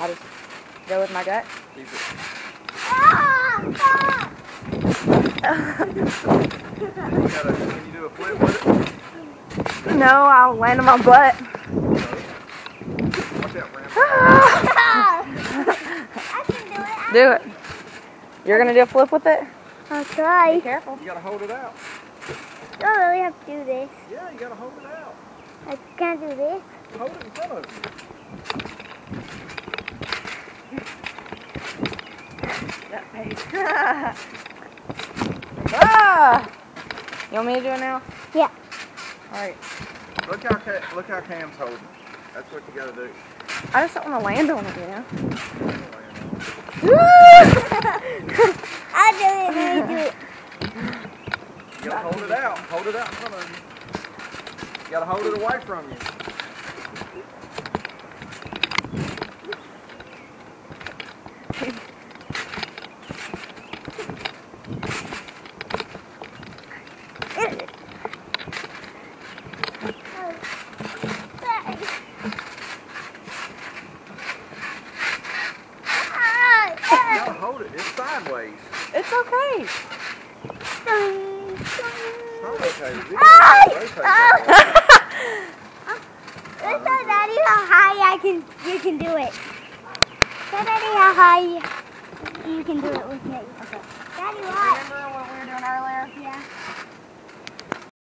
I just go with my gut. Keep it. You gotta, can you do a flip with it? No, I'll land on my butt. Watch out, Ram. I can do it. Do it. You're gonna do a flip with it? I'll try. Be careful. You gotta hold it out. don't really have to do this. Yeah, you gotta hold it out. I can't do this. Hold it in front of you. That pace. ah! You want me to do it now? Yeah. All right. Look how Ca- look how Kam's holding. That's what you gotta do. I just don't want to land on it, you know? I'll do it. Let me do it. You gotta hold it out. Hold it out in front of you. You gotta hold it away from you. You it. It's sideways. It's okay. It's not okay. You Ah! gotta rotate that way. Let's show Daddy how high I can. You can do it. Show Daddy how high you, can do it with me. Okay. Daddy, what?